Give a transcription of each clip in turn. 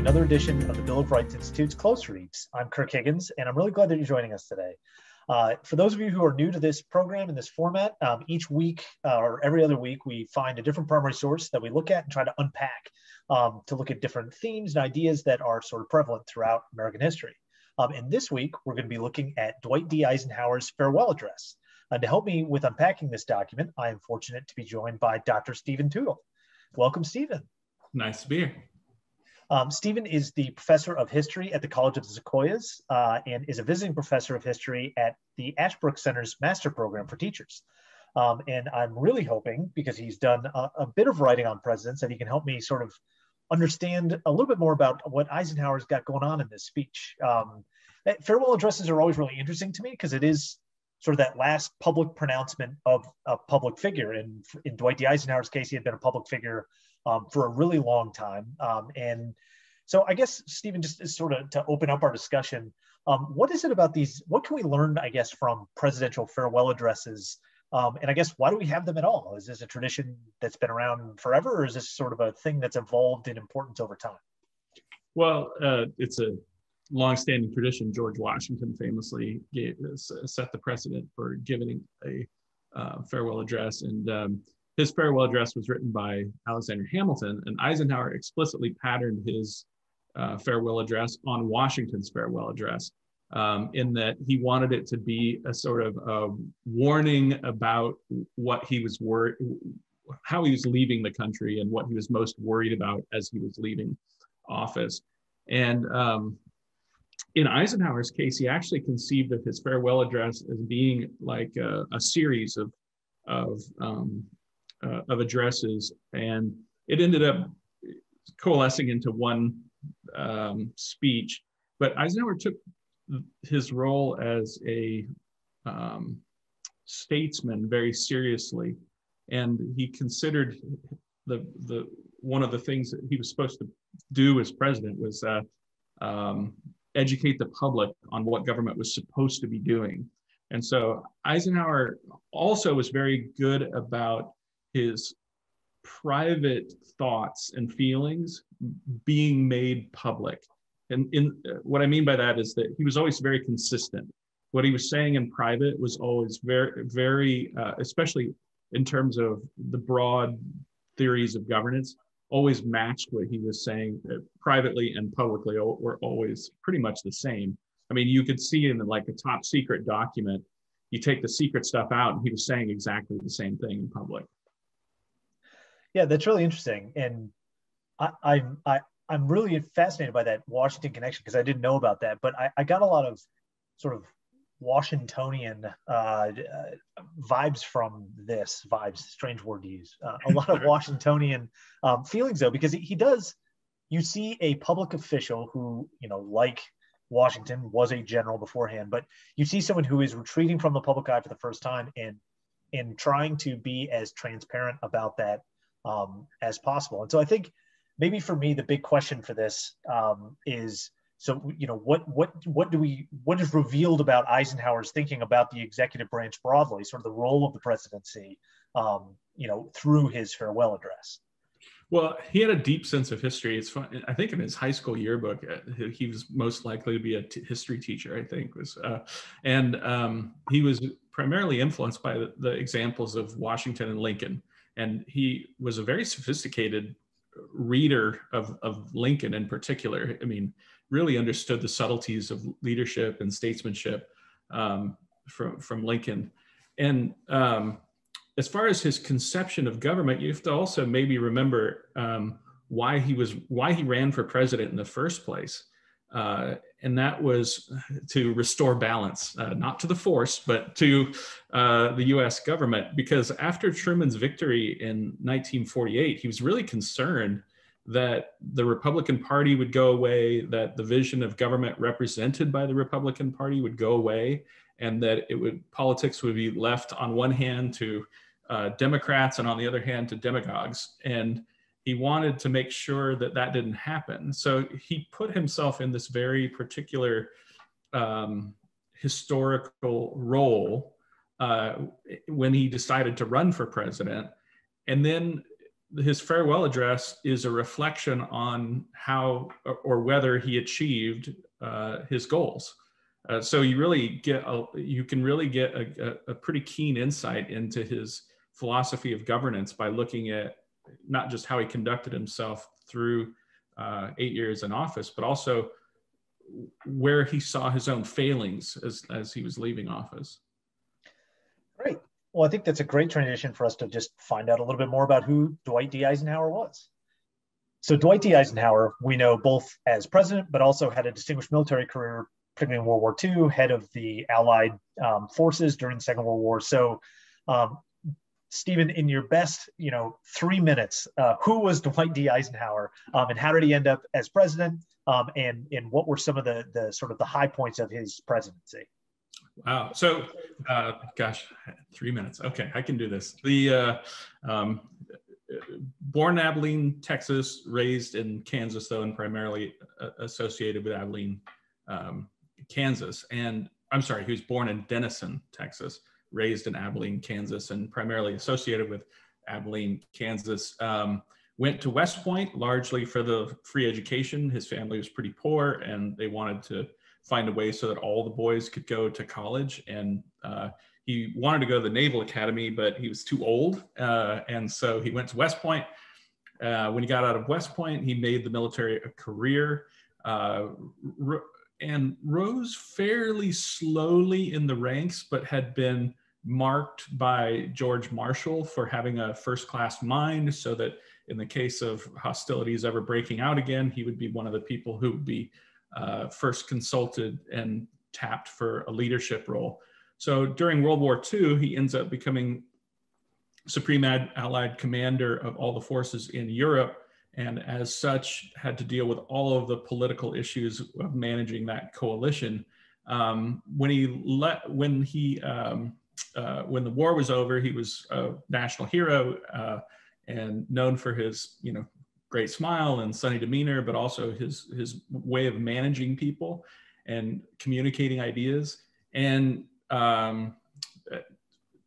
another edition of the Bill of Rights Institute's Close Reads. I'm Kirk Higgins, and I'm really glad that you're joining us today. Uh, for those of you who are new to this program and this format, um, each week uh, or every other week, we find a different primary source that we look at and try to unpack um, to look at different themes and ideas that are sort of prevalent throughout American history. Um, and this week, we're going to be looking at Dwight D. Eisenhower's farewell address. And to help me with unpacking this document, I am fortunate to be joined by Dr. Stephen Tootle. Welcome, Stephen. Nice to be here. Um, Stephen is the professor of history at the College of the Sequoias uh, and is a visiting professor of history at the Ashbrook Center's Master Program for Teachers. Um, and I'm really hoping, because he's done a, a, bit of writing on presidents, that he can help me sort of understand a little bit more about what Eisenhower's got going on in this speech. Um, eh, farewell addresses are always really interesting to me because it is sort of that last public pronouncement of a public figure. And in Dwight D. Eisenhower's case, he had been a public figure um, for a really long time. Um, and so I guess, Stephen, just sort of to open up our discussion, um, what is it about these, what can we learn, I guess, from presidential farewell addresses? Um, and I guess, why do we have them at all? Is this a tradition that's been around forever, or is this sort of a thing that's evolved in importance over time? Well, uh, it's a longstanding tradition. George Washington famously gave, set the precedent for giving a uh, farewell address. And um, his farewell address was written by Alexander Hamilton, and Eisenhower explicitly patterned his uh, farewell address on Washington's farewell address, um, in that he wanted it to be a sort of a warning about what he was worried, how he was leaving the country, and what he was most worried about as he was leaving office. And um, in Eisenhower's case, he actually conceived of his farewell address as being like a, a series of of um, uh, of addresses, and it ended up coalescing into one um, speech. But Eisenhower took his role as a um, statesman very seriously, and he considered the the one of the things that he was supposed to do as president was uh, um, educate the public on what government was supposed to be doing. And so Eisenhower also was very good about his private thoughts and feelings being made public. And in what I mean by that is that he was always very consistent. What he was saying in private was always very, very, uh, especially in terms of the broad theories of governance, always matched what he was saying uh, privately and publicly were always pretty much the same. I mean, you could see in like a top secret document, you take the secret stuff out, and he was saying exactly the same thing in public. Yeah, that's really interesting, and I, I'm I, I'm really fascinated by that Washington connection because I didn't know about that, but I, I got a lot of sort of Washingtonian uh, uh, vibes from this vibes, strange word to use. Uh, a lot of Washingtonian um, feelings though, because he does. You see a public official who, you know, like Washington was a general beforehand, but you see someone who is retreating from the public eye for the first time and in trying to be as transparent about that um, as possible. And so I think maybe for me the big question for this um, is so you know what what what do we what is revealed about Eisenhower's thinking about the executive branch broadly, sort of the role of the presidency, um, you know, through his farewell address. Well, he had a deep sense of history. It's fun. I think in his high school yearbook, uh, he was most likely to be a t- history teacher. I think was, uh, and um, he was primarily influenced by the, the examples of Washington and Lincoln. And he was a very sophisticated reader of, of Lincoln in particular. I mean, really understood the subtleties of leadership and statesmanship um, from, from Lincoln. And um, as far as his conception of government, you have to also maybe remember um, why he was why he ran for president in the first place. Uh, and that was to restore balance, uh, not to the force, but to uh, the US government. Because after Truman's victory in 1948, he was really concerned that the Republican Party would go away, that the vision of government represented by the Republican Party would go away, and that it would politics would be left on one hand to uh, Democrats and on the other hand to demagogues. And he wanted to make sure that that didn't happen. So he put himself in this very particular um, historical role uh, when he decided to run for president. And then his farewell address is a reflection on how or whether he achieved uh, his goals. Uh, so you really get a, you can really get a, a, a, pretty keen insight into his philosophy of governance by looking at not just how he conducted himself through uh, eight years in office, but also where he saw his own failings as, as he was leaving office. Great. Well, I think that's a great transition for us to just find out a little bit more about who Dwight D. Eisenhower was. So, Dwight D. Eisenhower, we know both as president, but also had a distinguished military career, particularly in World War II, head of the Allied um, forces during the Second World War. So, um, Stephen, in your best, you know, three minutes, uh, who was Dwight D. Eisenhower, um, and how did he end up as president? Um, and and what were some of the the sort of the high points of his presidency? Wow. So, uh, gosh, three minutes. Okay, I can do this. The uh, um, born in Abilene, Texas, raised in Kansas, though, and primarily uh, associated with Abilene, um, Kansas. And I'm sorry, he was born in Denison, Texas, raised in Abilene, Kansas, and primarily associated with Abilene, Kansas. Um, went to West Point largely for the free education. His family was pretty poor, and they wanted to find a way so that all the boys could go to college. And uh, he wanted to go to the Naval Academy, but he was too old. Uh, and so he went to West Point. Uh, when he got out of West Point, he made the military a career uh, and rose fairly slowly in the ranks, but had been marked by George Marshall for having a first class mind so that in the case of hostilities ever breaking out again, he would be one of the people who would be uh, first consulted and tapped for a leadership role. So during World War II, he ends up becoming Supreme Allied Commander of all the forces in Europe, and as such, had to deal with all of the political issues of managing that coalition. Um, when he let, when he, um, uh, when the war was over, he was a national hero uh, and known for his, you know, great smile and sunny demeanor, but also his his way of managing people and communicating ideas. And um,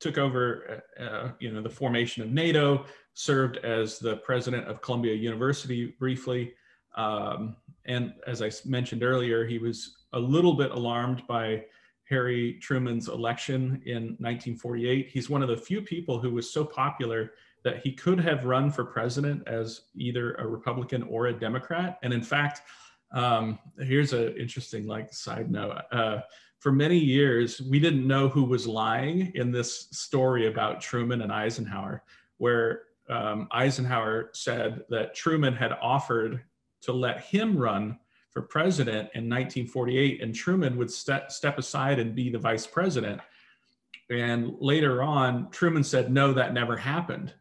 took over, uh, you know, the formation of NATO. Served as the president of Columbia University briefly. Um, and as I mentioned earlier, he was a little bit alarmed by Harry Truman's election in 1948. He's one of the few people who was so popular that he could have run for president as either a Republican or a Democrat. And in fact, um, here's an interesting like side note. Uh, for many years, we didn't know who was lying in this story about Truman and Eisenhower, where um, Eisenhower said that Truman had offered to let him run for president in 1948, and Truman would step, step aside and be the vice president. And later on, Truman said, no, that never happened.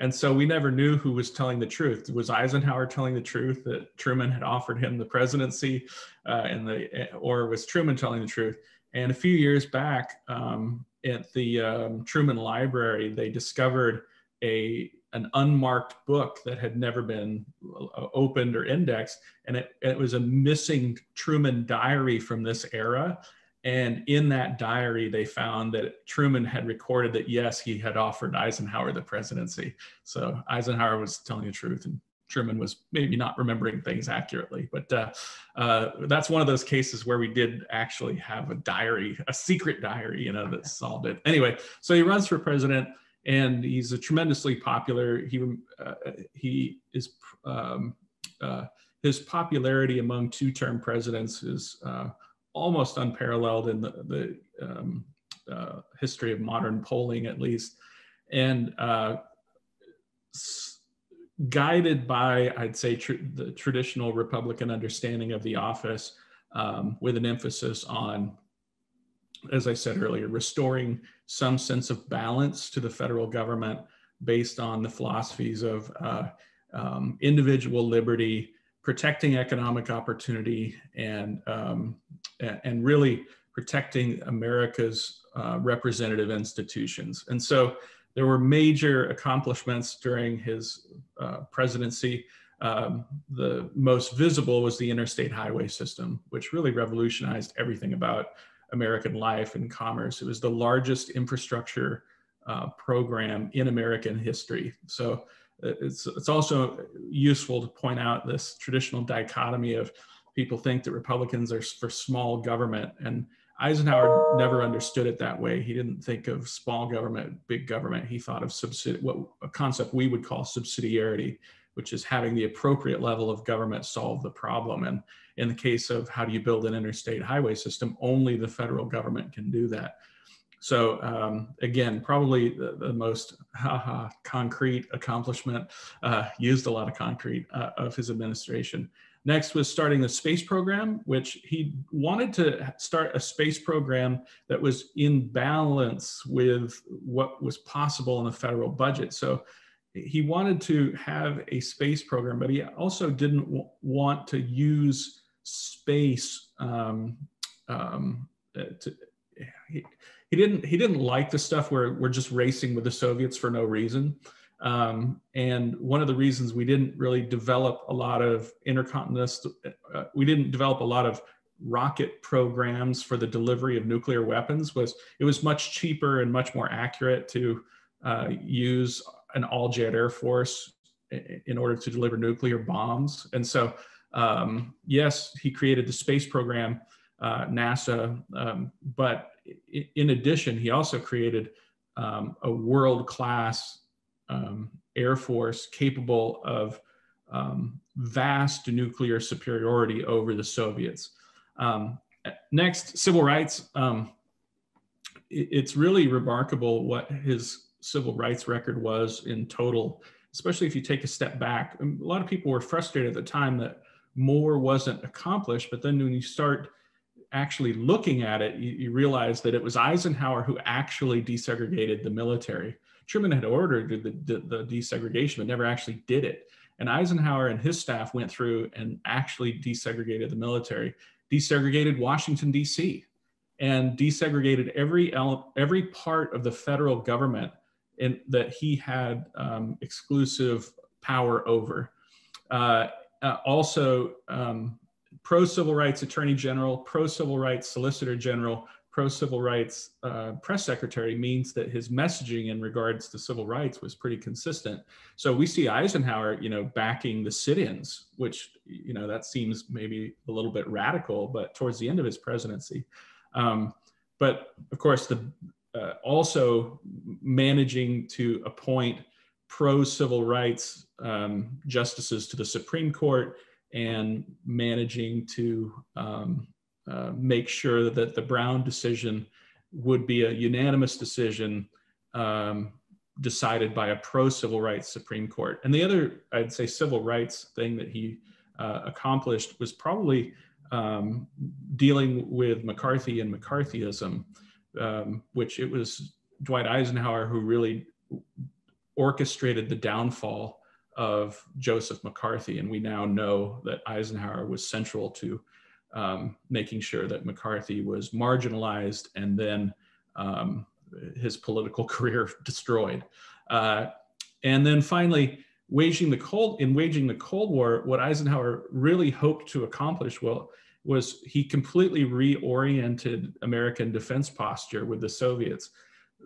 And so we never knew who was telling the truth. Was Eisenhower telling the truth that Truman had offered him the presidency, uh, and the, or was Truman telling the truth? And a few years back, um, at the um, Truman Library, they discovered a an unmarked book that had never been uh, opened or indexed, and it, it was a missing Truman diary from this era. And in that diary, they found that Truman had recorded that, yes, he had offered Eisenhower the presidency. So Eisenhower was telling the truth and Truman was maybe not remembering things accurately. But uh, uh, that's one of those cases where we did actually have a diary, a secret diary, you know, that solved it. Anyway, so he runs for president and he's a tremendously popular. He, uh, he is, um, uh, his popularity among two term presidents is uh, almost unparalleled in the, the um, uh, history of modern polling, at least. And uh, guided by, I'd say, tr the traditional Republican understanding of the office, um, with an emphasis on, as I said earlier, restoring some sense of balance to the federal government based on the philosophies of uh, um, individual liberty, protecting economic opportunity and um, and really protecting America's uh, representative institutions. And so there were major accomplishments during his uh, presidency. Um, the most visible was the interstate highway system, which really revolutionized everything about American life and commerce. It was the largest infrastructure uh, program in American history. So it's, it's also useful to point out this traditional dichotomy of people think that Republicans are for small government. And Eisenhower never understood it that way. He didn't think of small government, big government. He thought of subsidi- what a concept we would call subsidiarity, which is having the appropriate level of government solve the problem. And in the case of how do you build an interstate highway system, only the federal government can do that. So um, again, probably the, the most haha, concrete accomplishment, uh, used a lot of concrete uh, of his administration. Next was starting the space program, which he wanted to start a space program that was in balance with what was possible in the federal budget. So he wanted to have a space program, but he also didn't want to use space um, um, uh, to, he, he didn't he didn't like the stuff where we're just racing with the Soviets for no reason. Um, and one of the reasons we didn't really develop a lot of intercontinental, uh, we didn't develop a lot of rocket programs for the delivery of nuclear weapons was it was much cheaper and much more accurate to uh, use an all jet air force in order to deliver nuclear bombs. And so, um, yes, he created the space program, uh, NASA, um, but in addition, he also created um, a world class um, air force capable of um, vast nuclear superiority over the Soviets. Um, next, civil rights. It, it's really remarkable what his civil rights record was in total, especially if you take a step back. Um, a lot of people were frustrated at the time that more wasn't accomplished, but then when you start actually looking at it, you, you, realize that it was Eisenhower who actually desegregated the military. Truman had ordered the, the, the, desegregation, but never actually did it. And Eisenhower and his staff went through and actually desegregated the military, desegregated Washington, D.C., and desegregated every, every part of the federal government in, that he had um, exclusive power over. Uh, uh, also, um, pro civil rights attorney general, pro civil rights solicitor general, pro civil rights uh, press secretary means that his messaging in regards to civil rights was pretty consistent. So we see Eisenhower, you know, backing the sit-ins, which you know that seems maybe a little bit radical, but towards the end of his presidency. Um, but of course, the uh, also managing to appoint pro civil rights um, justices to the Supreme Court and managing to um, uh, make sure that the Brown decision would be a unanimous decision um, decided by a pro civil rights Supreme Court. And the other, I'd say, civil rights thing that he uh, accomplished was probably um, dealing with McCarthy and McCarthyism, um, which it was Dwight Eisenhower who really orchestrated the downfall of Joseph McCarthy. And we now know that Eisenhower was central to um, making sure that McCarthy was marginalized and then um, his political career destroyed. Uh, and then finally, waging the cold in waging the Cold War, what Eisenhower really hoped to accomplish well was he completely reoriented American defense posture with the Soviets.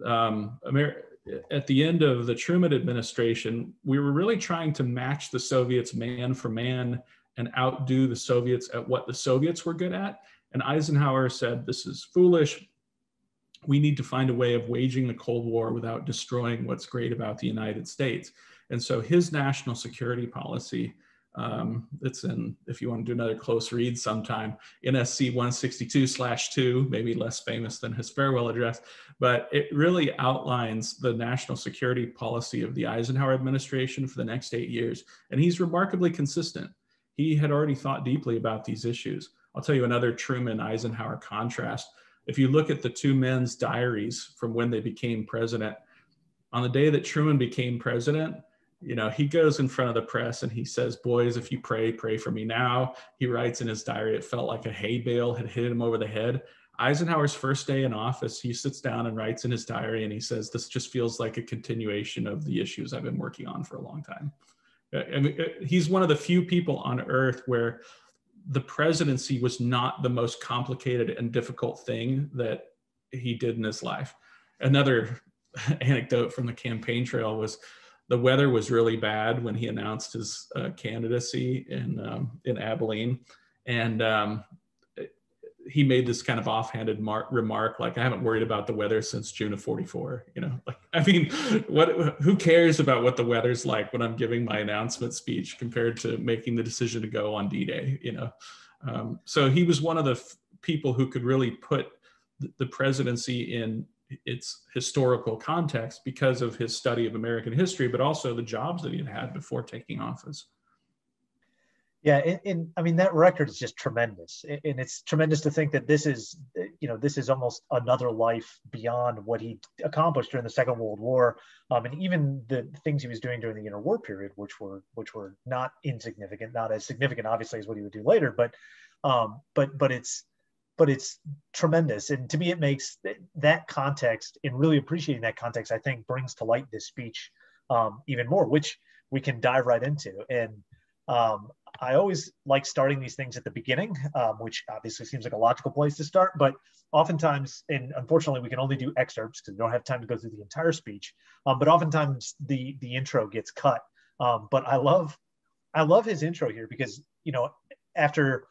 Um, Amer- at the end of the Truman administration, we were really trying to match the Soviets man for man and outdo the Soviets at what the Soviets were good at. And Eisenhower said, This is foolish. We need to find a way of waging the Cold War without destroying what's great about the United States. And so his national security policy um, it's in, if you want to do another close read sometime, NSC 162 slash 2, maybe less famous than his farewell address, but it really outlines the national security policy of the Eisenhower administration for the next eight years. And he's remarkably consistent. He had already thought deeply about these issues. I'll tell you another Truman Eisenhower contrast. If you look at the two men's diaries from when they became president, on the day that Truman became president, you know, he goes in front of the press and he says, Boys, if you pray, pray for me now. He writes in his diary, it felt like a hay bale had hit him over the head. Eisenhower's first day in office, he sits down and writes in his diary and he says, This just feels like a continuation of the issues I've been working on for a long time. Uh, I mean, uh, he's one of the few people on earth where the presidency was not the most complicated and difficult thing that he did in his life. Another anecdote from the campaign trail was the weather was really bad when he announced his uh, candidacy in um, in Abilene, and um, he made this kind of offhanded mar- remark like i haven't worried about the weather since june of 44 you know like i mean what who cares about what the weather's like when i'm giving my announcement speech compared to making the decision to go on d-day you know? Um, so he was one of the f- people who could really put the presidency in its historical context because of his study of american history but also the jobs that he had had before taking office. Yeah, and, and, I mean that record is just tremendous, and it's tremendous to think that this is, you know, this is almost another life beyond what he accomplished during the Second World War, um, and even the things he was doing during the interwar period, which were which were not insignificant, not as significant, obviously, as what he would do later, but, um, but but it's but it's tremendous, and to me, it makes that context and really appreciating that context, I think, brings to light this speech um, even more, which we can dive right into, and. Um, I always like starting these things at the beginning, um, which obviously seems like a logical place to start. But oftentimes, and unfortunately, we can only do excerpts because we don't have time to go through the entire speech. Um, but oftentimes, the the intro gets cut. Um, but I love, I love his intro here because you know after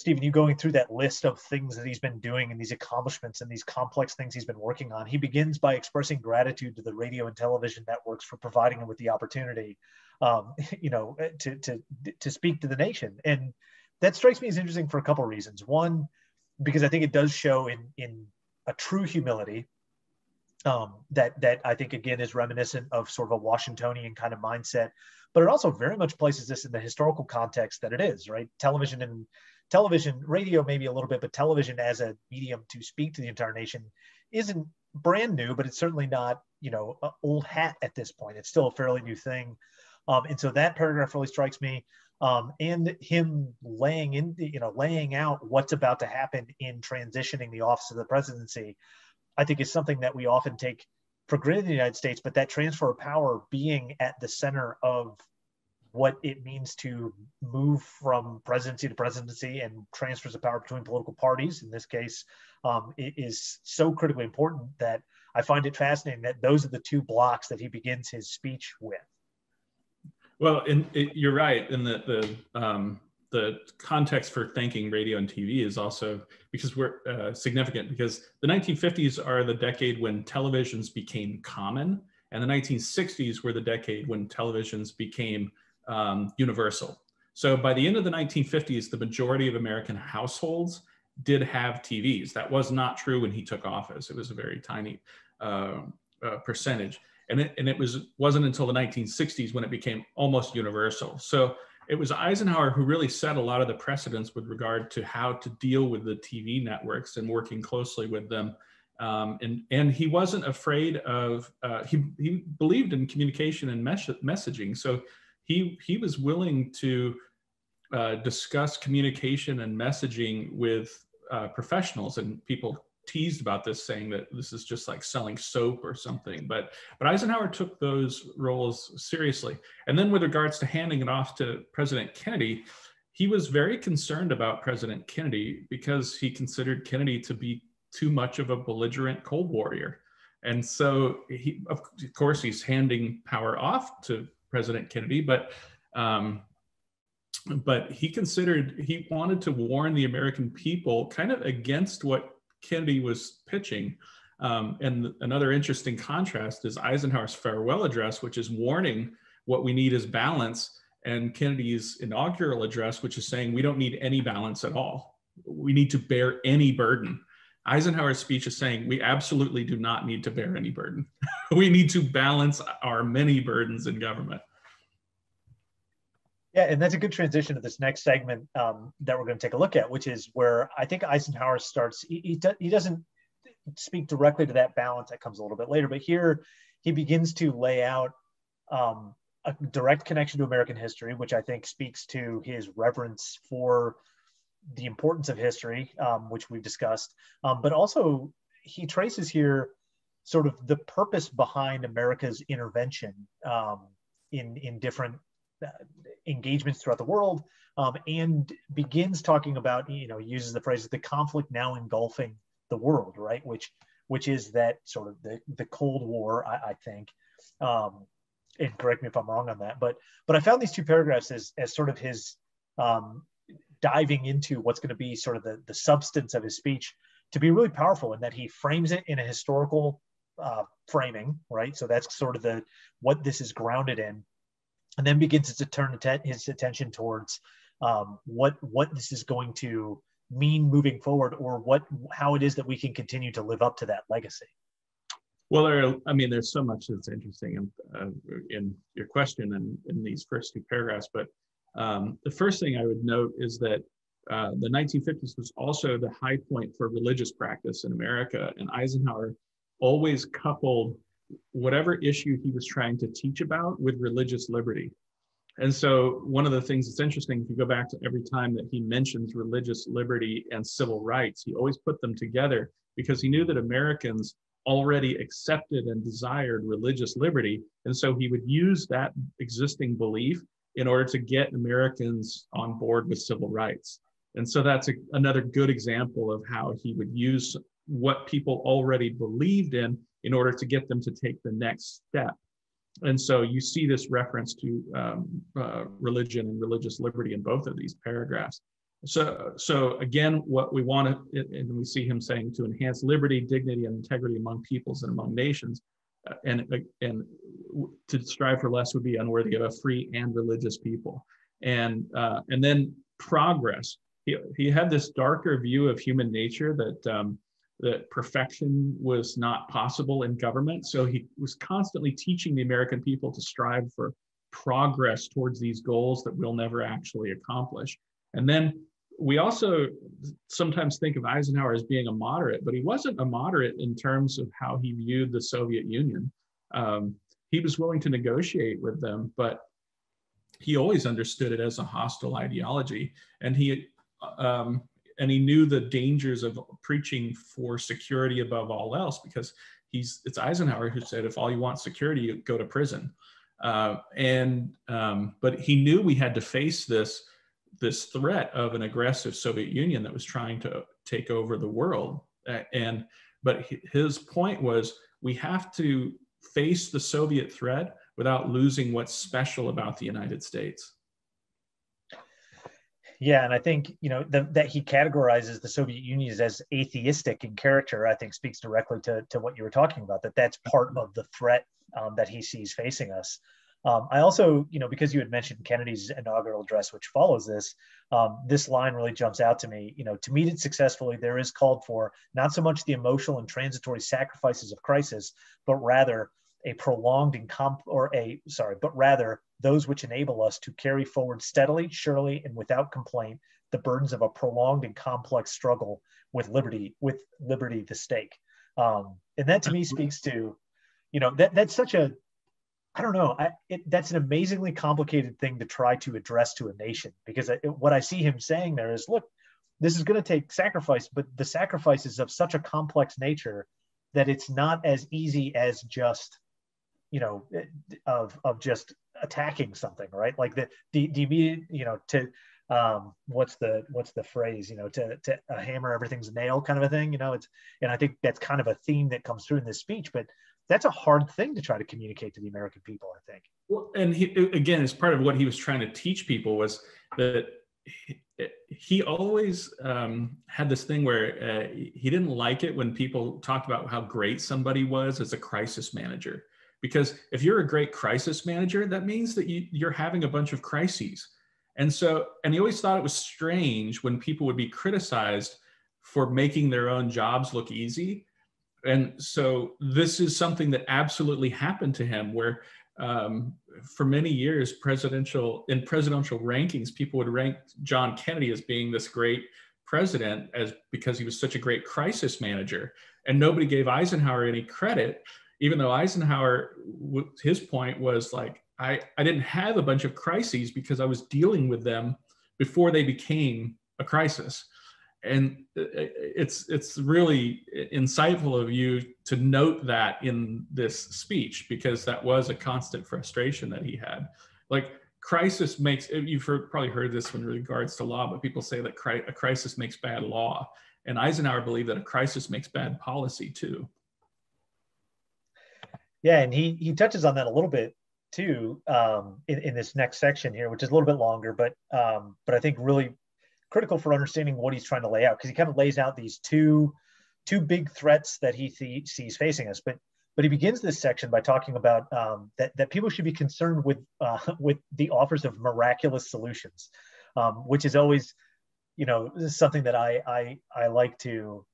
Stephen, you going through that list of things that he's been doing and these accomplishments and these complex things he's been working on, he begins by expressing gratitude to the radio and television networks for providing him with the opportunity um, you know, eh, to, to, to speak to the nation. And that strikes me as interesting for a couple of reasons. One, because I think it does show in, in a true humility um, that, that I think again is reminiscent of sort of a Washingtonian kind of mindset, but it also very much places this in the historical context that it is, right? Television and television, radio maybe a little bit, but television as a medium to speak to the entire nation isn't brand new, but it's certainly not, you know, old hat at this point. It's still a fairly new thing. Um, and so that paragraph really strikes me. Um, and him laying in, you know, laying out what's about to happen in transitioning the office of the presidency, I think is something that we often take for granted in the United States. But that transfer of power being at the center of what it means to move from presidency to presidency and transfers of power between political parties in this case um, is so critically important that I find it fascinating that those are the two blocks that he begins his speech with. Well, and it, you're right in that the um, the context for thanking radio and TV is also because we're uh, significant because the 1950s are the decade when televisions became common, and the 1960s were the decade when televisions became um, universal. So by the end of the 1950s, the majority of American households did have TVs. That was not true when he took office. It was a very tiny uh, uh, percentage and it, and it was wasn't until the 1960s when it became almost universal. So it was Eisenhower who really set a lot of the precedents with regard to how to deal with the TV networks and working closely with them. Um, and and he wasn't afraid of uh, he he believed in communication and mes- messaging. So he he was willing to uh, discuss communication and messaging with uh, professionals and people teased about this, saying that this is just like selling soap or something. But but Eisenhower took those roles seriously. And then with regards to handing it off to President Kennedy, he was very concerned about President Kennedy because he considered Kennedy to be too much of a belligerent Cold Warrior. And so he, of course, he's handing power off to President Kennedy, but um, but he considered he wanted to warn the American people kind of against what Kennedy was pitching. Um, and another interesting contrast is Eisenhower's farewell address, which is warning what we need is balance, and Kennedy's inaugural address, which is saying we don't need any balance at all. We need to bear any burden. Eisenhower's speech is saying we absolutely do not need to bear any burden. we need to balance our many burdens in government. Yeah, and that's a good transition to this next segment um, that we're going to take a look at, which is where I think Eisenhower starts. He, he, do, he doesn't speak directly to that balance that comes a little bit later, but here he begins to lay out um, a direct connection to American history, which I think speaks to his reverence for the importance of history, um, which we've discussed. Um, but also, he traces here sort of the purpose behind America's intervention um, in in different uh, engagements throughout the world um, and begins talking about you know uses the phrase the conflict now engulfing the world right which which is that sort of the, the cold war i, I think um, and correct me if I'm wrong on that. But but I found these two paragraphs as as sort of his um, diving into what's going to be sort of the the substance of his speech to be really powerful in that he frames it in a historical uh, framing, right? So that's sort of the what this is grounded in, and then begins to turn his attention towards um, what what this is going to mean moving forward, or what how it is that we can continue to live up to that legacy. Well, there, are, I mean, there's so much that's interesting in, uh, in your question and in these first two paragraphs. But um, the first thing I would note is that uh, the 1950s was also the high point for religious practice in America, and Eisenhower always coupled whatever issue he was trying to teach about with religious liberty. And so, one of the things that's interesting, if you go back to every time that he mentions religious liberty and civil rights, he always put them together because he knew that Americans already accepted and desired religious liberty. And so, he would use that existing belief in order to get Americans on board with civil rights. And so, that's a, another good example of how he would use what people already believed in in order to get them to take the next step. And so you see this reference to um, uh, religion and religious liberty in both of these paragraphs. So, so again, what we want to, and we see him saying to enhance liberty, dignity, and integrity among peoples and among nations, and and to strive for less would be unworthy of a free and religious people. And uh, and then progress. He he had this darker view of human nature that um, that perfection was not possible in government. So he was constantly teaching the American people to strive for progress towards these goals that we'll never actually accomplish. And then we also sometimes think of Eisenhower as being a moderate, but he wasn't a moderate in terms of how he viewed the Soviet Union. Um, he was willing to negotiate with them, but he always understood it as a hostile ideology. And he um, and he knew the dangers of preaching for security above all else because he's it's Eisenhower who said if all you want security you go to prison uh, and um, but he knew we had to face this this threat of an aggressive Soviet Union that was trying to take over the world and but his point was we have to face the Soviet threat without losing what's special about the United States. Yeah, and I think you know the, that he categorizes the Soviet Union as atheistic in character. I think speaks directly to to what you were talking about. That that's part of the threat um, that he sees facing us. Um, I also, you know, because you had mentioned Kennedy's inaugural address, which follows this, um, this line really jumps out to me. You know, to meet it successfully, there is called for not so much the emotional and transitory sacrifices of crisis, but rather a prolonged and comp or a sorry, but rather those which enable us to carry forward steadily, surely, and without complaint the burdens of a prolonged and complex struggle with liberty, with liberty the stake. Um, and that to me speaks to, you know, that that's such a, I don't know, I, it, that's an amazingly complicated thing to try to address to a nation because it, what I see him saying there is, look, this is going to take sacrifice, but the sacrifice is of such a complex nature that it's not as easy as just you know of of just attacking something right? Like the the, the immediate you know to um what's the what's the phrase you know to to a hammer everything's a nail kind of a thing you know? It's and i think that's kind of a theme that comes through in this speech but that's a hard thing to try to communicate to the american people i think. Well and he, again as part of what he was trying to teach people was that he, he always um, had this thing where uh, he didn't like it when people talked about how great somebody was as a crisis manager. Because if you're a great crisis manager that means that you, you're having a bunch of crises. And so and he always thought it was strange when people would be criticized for making their own jobs look easy and so this is something that absolutely happened to him where um, for many years presidential in presidential rankings people would rank john kennedy as being this great president as because he was such a great crisis manager and nobody gave eisenhower any credit even though Eisenhower, his point was like, I, I didn't have a bunch of crises because I was dealing with them before they became a crisis. And it's it's really insightful of you to note that in this speech because that was a constant frustration that he had. Like crisis makes you've heard, probably heard this in regards to law, but people say that cri- a crisis makes bad law, and Eisenhower believed that a crisis makes bad policy too. Yeah, and he he touches on that a little bit too um, in, in this next section here, which is a little bit longer, but um, but I think really critical for understanding what he's trying to lay out because he kind of lays out these two two big threats that he th- sees facing us. But but he begins this section by talking about um, that that people should be concerned with uh, with the offers of miraculous solutions, um, which is always you know something that I I I like to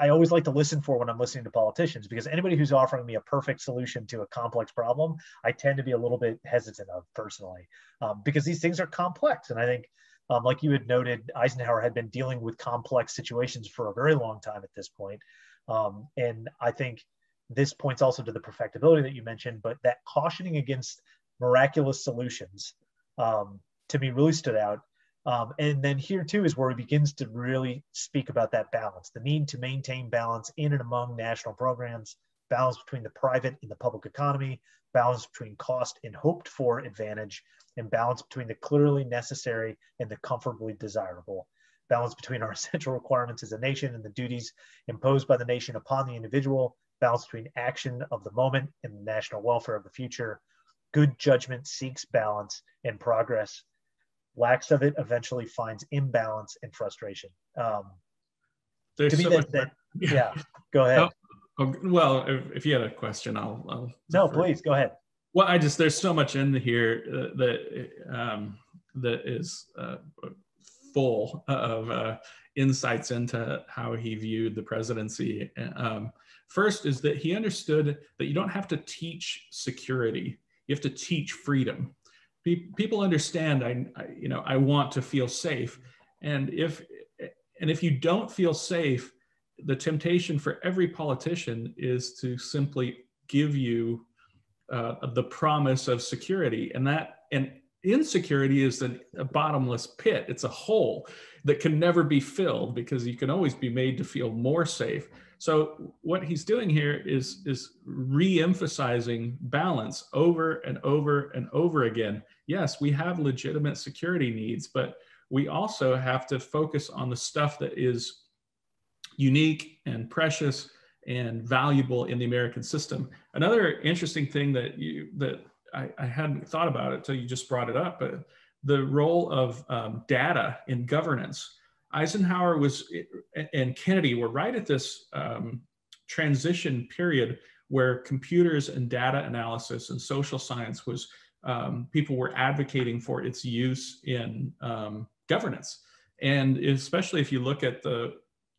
I always like to listen for when I'm listening to politicians because anybody who's offering me a perfect solution to a complex problem, I tend to be a little bit hesitant of personally um, because these things are complex. And I think, um, like you had noted, Eisenhower had been dealing with complex situations for a very long time at this point. Um, and I think this points also to the perfectibility that you mentioned, but that cautioning against miraculous solutions um, to me really stood out um, and then here too is where he begins to really speak about that balance, the need to maintain balance in and among national programs, balance between the private and the public economy, balance between cost and hoped for advantage, and balance between the clearly necessary and the comfortably desirable. Balance between our essential requirements as a nation and the duties imposed by the nation upon the individual, balance between action of the moment and the national welfare of the future. Good judgment seeks balance and progress lacks of it eventually finds imbalance and frustration. Um, There's so that, that, yeah, go ahead. Oh, oh, well, if, if, you had a question, I'll. I'll no, please go ahead. Well, I just there's so much in here uh, that um, that is uh, full of uh, insights into how he viewed the presidency. Um, first is that he understood that you don't have to teach security; you have to teach freedom people understand I, I, you know i want to feel safe. And if and if you don't feel safe the temptation for every politician is to simply give you uh, the promise of security. And that and insecurity is a, a bottomless pit. It's a hole that can never be filled because you can always be made to feel more safe so what he's doing here is is re-emphasizing balance over and over and over again. Yes, we have legitimate security needs, but we also have to focus on the stuff that is unique and precious and valuable in the American system. Another interesting thing that you that I, I hadn't thought about it until you just brought it up, but the role of um, data in governance. Eisenhower was and Kennedy were right at this um, transition period where computers and data analysis and social science was um, people were advocating for its use in um, governance. And especially if you look at the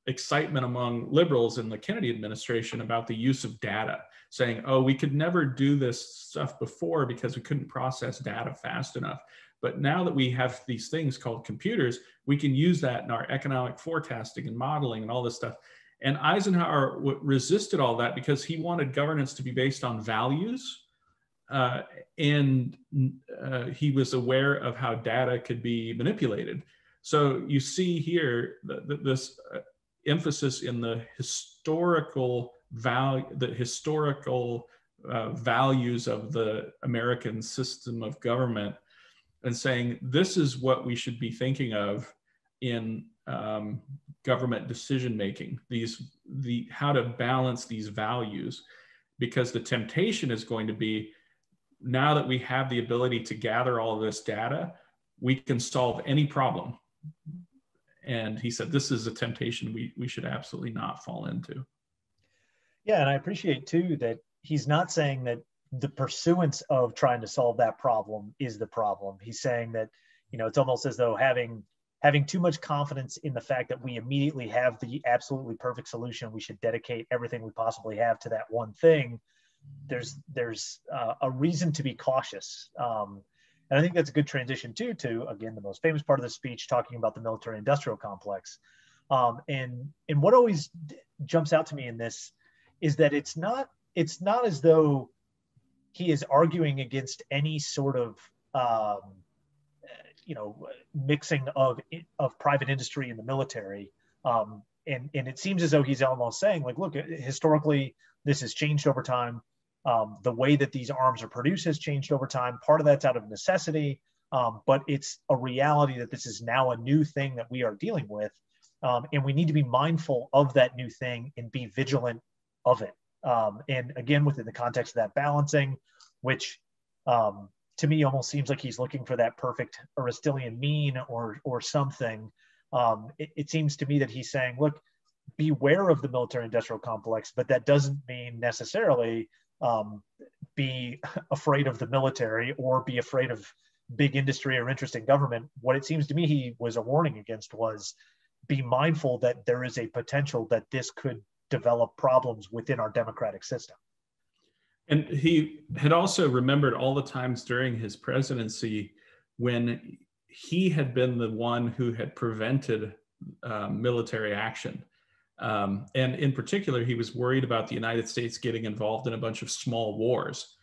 excitement among liberals in the Kennedy administration about the use of data, saying, oh, we could never do this stuff before because we couldn't process data fast enough. But now that we have these things called computers, we can use that in our economic forecasting and modeling and all this stuff. And Eisenhower resisted all that because he wanted governance to be based on values. Uh, and uh, he was aware of how data could be manipulated. So you see here this uh, emphasis in the historical value, the historical uh, values of the American system of government and saying this is what we should be thinking of in um, government decision making these the how to balance these values. Because the temptation is going to be now that we have the ability to gather all of this data we can solve any problem. And he said this is a temptation we, we should absolutely not fall into. Yeah and i appreciate too that he's not saying that the pursuance of trying to solve that problem is the problem. He's saying that, you know, it's almost as though having having too much confidence in the fact that we immediately have the absolutely perfect solution, we should dedicate everything we possibly have to that one thing. There's there's uh, a reason to be cautious, um, and I think that's a good transition too to again the most famous part of the speech, talking about the military-industrial complex. Um, and and what always jumps out to me in this is that it's not it's not as though he is arguing against any sort of um, you know mixing of of private industry and the military. Um, and and it seems as though he's almost saying like look historically this has changed over time. Um, the way that these arms are produced has changed over time. Part of that's out of necessity um, but it's a reality that this is now a new thing that we are dealing with. Um, and we need to be mindful of that new thing and be vigilant of it um, and again, within the context of that balancing, which um, to me almost seems like he's looking for that perfect Aristotelian mean or or something. Um, it, it seems to me that he's saying, look, beware of the military industrial complex, but that doesn't mean necessarily um, be afraid of the military or be afraid of big industry or interest in government. What it seems to me he was a warning against was be mindful that there is a potential that this could develop problems within our democratic system. And he had also remembered all the times during his presidency when he had been the one who had prevented uh, military action. Um, and in particular, he was worried about the United States getting involved in a bunch of small wars.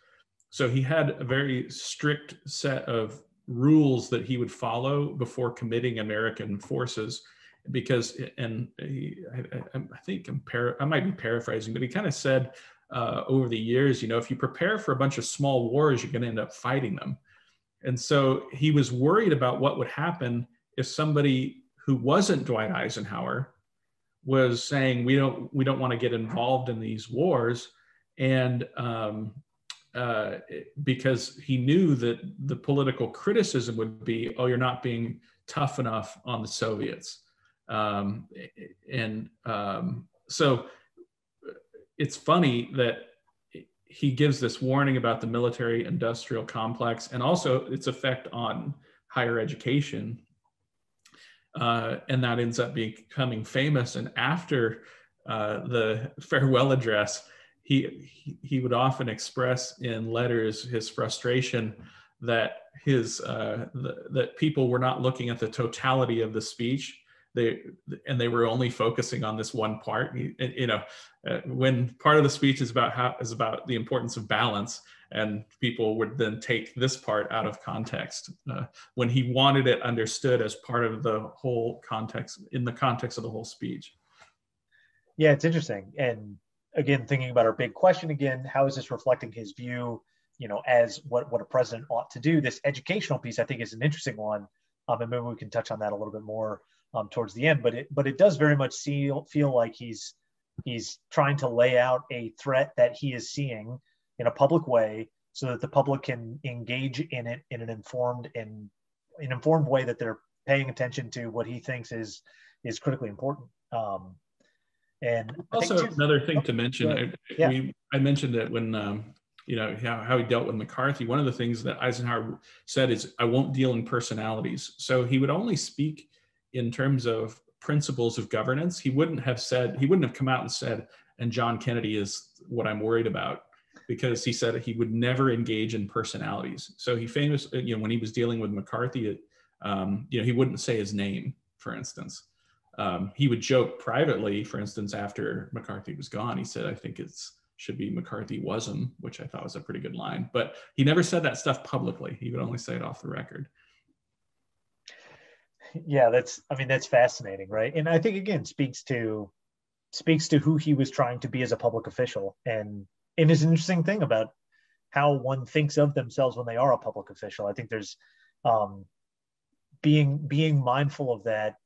So he had a very strict set of rules that he would follow before committing American forces. Because, and he, I, I, think I'm para, I might be paraphrasing, but he kind of said uh, over the years, you know, if you prepare for a bunch of small wars, you're going to end up fighting them. And so he was worried about what would happen if somebody who wasn't Dwight Eisenhower was saying we don't we don't want to get involved in these wars, and um, uh, because he knew that the political criticism would be, oh, you're not being tough enough on the Soviets, um, and um, so it's funny that he gives this warning about the military industrial complex and also its effect on higher education uh, and that ends up becoming famous. And after uh, the farewell address, he, he would often express in letters his frustration that his uh, the, that people were not looking at the totality of the speech they and they were only focusing on this one part. You, you know uh, when part of the speech is about how is about the importance of balance and people would then take this part out of context uh, when he wanted it understood as part of the whole context in the context of the whole speech. Yeah it's interesting. And again thinking about our big question again how is this reflecting his view you know as what what a president ought to do? This educational piece i think is an interesting one. Um, and maybe we can touch on that a little bit more um, towards the end but it but it does very much feel feel like he's he's trying to lay out a threat that he is seeing in a public way so that the public can engage in it in an informed and an informed way that they're paying attention to what he thinks is is critically important. Um, and also too, another thing to mention I, yeah. we, I mentioned it when um, you know how, how he dealt with mccarthy one of the things that eisenhower said is i won't deal in personalities. So he would only speak in terms of principles of governance he wouldn't have said he wouldn't have come out and said and john kennedy is what i'm worried about because he said he would never engage in personalities. So he famous, you know, when he was dealing with McCarthy, um, you know, he wouldn't say his name, for instance. Um, he would joke privately, for instance, after McCarthy was gone, he said, I think it's should be McCarthy wasn't, which I thought was a pretty good line. But he never said that stuff publicly. He would only say it off the record. Yeah, that's I mean, that's fascinating, right? And I think again speaks to speaks to who he was trying to be as a public official and and it's an interesting thing about how one thinks of themselves when they are a public official. I think there's um, being being mindful of that.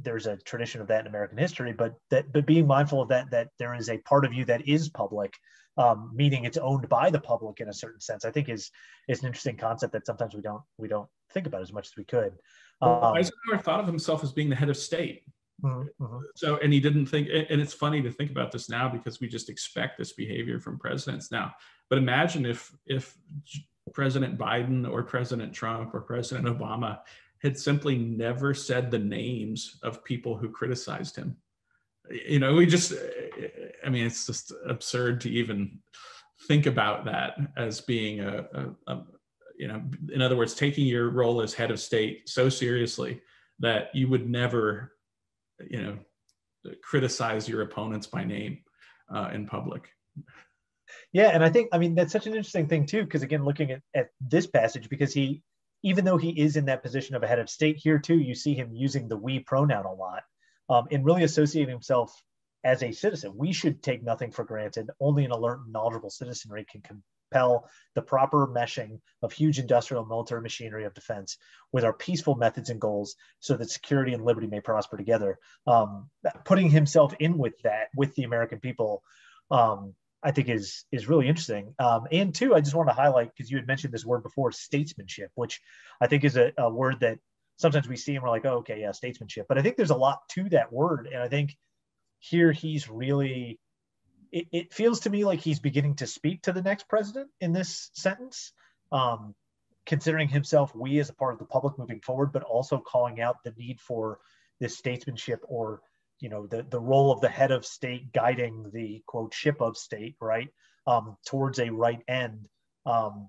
There's a tradition of that in American history, but that but being mindful of that that there is a part of you that is public, um, meaning it's owned by the public in a certain sense. I think is is an interesting concept that sometimes we don't we don't think about as much as we could. Um, well, Eisenhower thought of himself as being the head of state. Mm-hmm, mm-hmm. So, and he didn't think, and it's funny to think about this now because we just expect this behavior from presidents now. But imagine if if President Biden or President Trump or President Obama had simply never said the names of people who criticized him. You know, we just, I mean, it's just absurd to even think about that as being a, a, a you know, in other words, taking your role as head of state so seriously that you would never you know criticize your opponents by name uh, in public. Yeah and i think i mean that's such an interesting thing too because again looking at, at this passage because he even though he is in that position of a head of state here too you see him using the we pronoun a lot um, and really associating himself as a citizen. We should take nothing for granted. Only an alert and knowledgeable citizenry can compel the proper meshing of huge industrial and military machinery of defense with our peaceful methods and goals so that security and liberty may prosper together. Um, putting himself in with that, with the American people, um, I think is is really interesting. Um, and two, I just want to highlight because you had mentioned this word before, statesmanship, which I think is a, a word that sometimes we see and we're like, oh, okay, yeah, statesmanship. But I think there's a lot to that word, and I think here he's really. It, it feels to me like he's beginning to speak to the next president in this sentence, um, considering himself we as a part of the public moving forward, but also calling out the need for this statesmanship or you know the the role of the head of state guiding the quote ship of state right um, towards a right end um,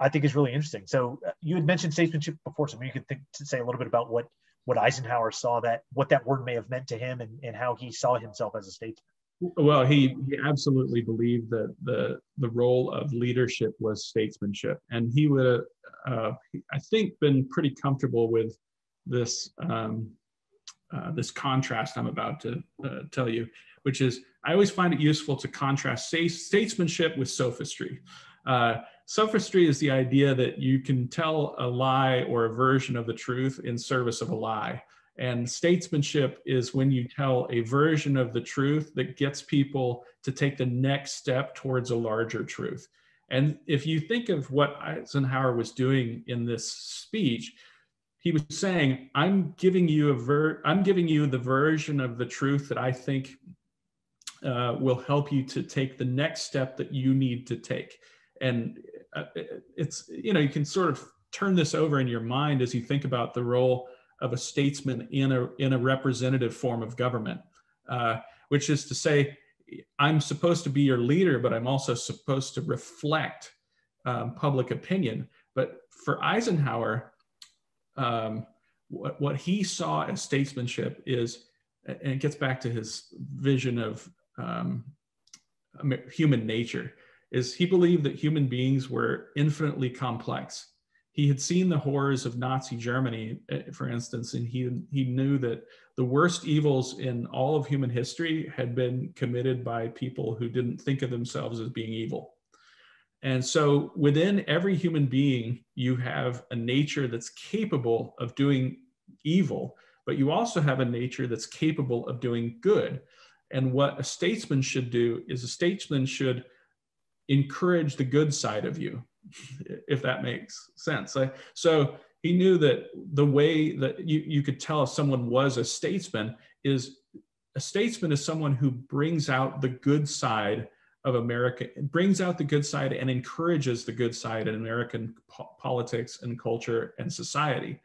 i think is really interesting. So uh, you had mentioned statesmanship before so maybe you could think to say a little bit about what what eisenhower saw that what that word may have meant to him and, and how he saw himself as a statesman well he, he absolutely believed that the the role of leadership was statesmanship and he would uh, i think been pretty comfortable with this um, uh, this contrast I'm about to uh, tell you, which is I always find it useful to contrast statesmanship with sophistry. Uh, sophistry is the idea that you can tell a lie or a version of the truth in service of a lie. And statesmanship is when you tell a version of the truth that gets people to take the next step towards a larger truth. And if you think of what Eisenhower was doing in this speech, he was saying, I'm giving you a ver- I'm giving you the version of the truth that I think uh, will help you to take the next step that you need to take. And uh, it's, you know, you can sort of turn this over in your mind as you think about the role of a statesman in a, in a representative form of government, uh, which is to say, I'm supposed to be your leader, but I'm also supposed to reflect um, public opinion. But for Eisenhower, um, what, what he saw as statesmanship is, and it gets back to his vision of um, human nature, is he believed that human beings were infinitely complex. He had seen the horrors of Nazi Germany, eh, for instance, and he, he knew that the worst evils in all of human history had been committed by people who didn't think of themselves as being evil. And so within every human being, you have a nature that's capable of doing evil, but you also have a nature that's capable of doing good. And what a statesman should do is a statesman should encourage the good side of you, if that makes sense. So he knew that the way that you, you could tell if someone was a statesman is a statesman is someone who brings out the good side of America, brings out the good side and encourages the good side in American po- politics and culture and society,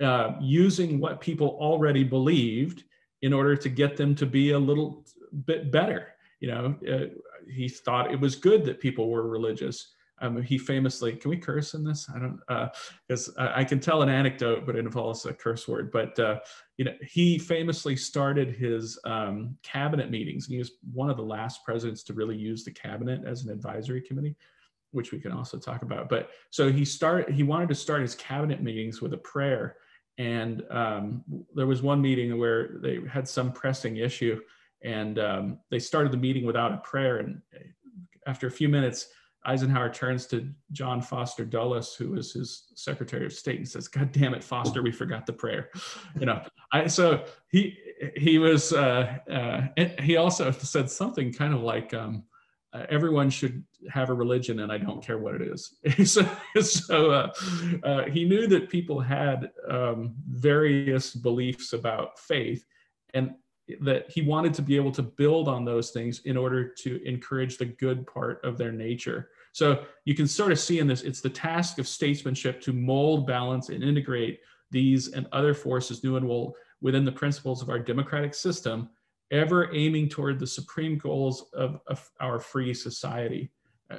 uh, using what people already believed in order to get them to be a little bit better. You know, uh, he thought it was good that people were religious. Um, he famously, can we curse in this? I don't, because uh, I, I, can tell an anecdote, but it involves a curse word. But uh, you know, he famously started his um, cabinet meetings. He was one of the last presidents to really use the cabinet as an advisory committee, which we can also talk about. But so he started, he wanted to start his cabinet meetings with a prayer. And um, there was one meeting where they had some pressing issue, and um, they started the meeting without a prayer. And after a few minutes, Eisenhower turns to John Foster Dulles, who was his Secretary of State, and says, "God damn it, Foster, we forgot the prayer." You know, I, so he he was uh, uh, he also said something kind of like, um, uh, "Everyone should have a religion, and I don't care what it is." so so uh, uh, he knew that people had um, various beliefs about faith, and that he wanted to be able to build on those things in order to encourage the good part of their nature so you can sort of see in this, it's the task of statesmanship to mold, balance, and integrate these and other forces new and old within the principles of our democratic system, ever aiming toward the supreme goals of, of our free society.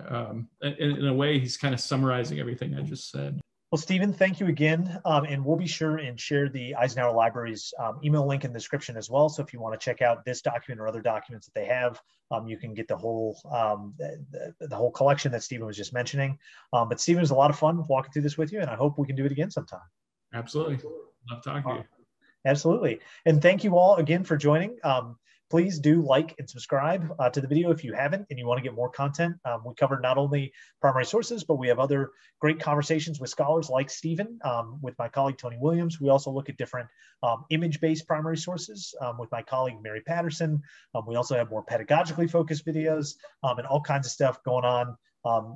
Um, in, in a way, he's kind of summarizing everything I just said. Well, Stephen, thank you again. Um, and we'll be sure and share the Eisenhower Library's um, email link in the description as well. So if you want to check out this document or other documents that they have, um, you can get the whole um, the, the, whole collection that Stephen was just mentioning. Um, but Stephen, it was a lot of fun walking through this with you, and I hope we can do it again sometime. Absolutely. Love talking to you. Absolutely. And thank you all again for joining. Please do like and subscribe uh, to the video if you haven't and you want to get more content. Um, we cover not only primary sources, but we have other great conversations with scholars like Stephen, um, with my colleague Tony Williams. We also look at different um, image-based primary sources um, with my colleague Mary Patterson. Um, we also have more pedagogically focused videos um, and all kinds of stuff going on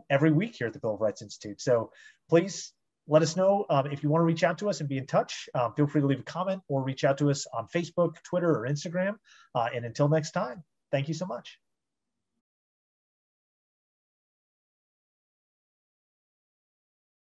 every week here at the Bill of Rights Institute. So please let us know um, if you want to reach out to us and be in touch. Um, feel free to leave a comment or reach out to us on Facebook, Twitter, or Instagram. Uh, and until next time, thank you so much.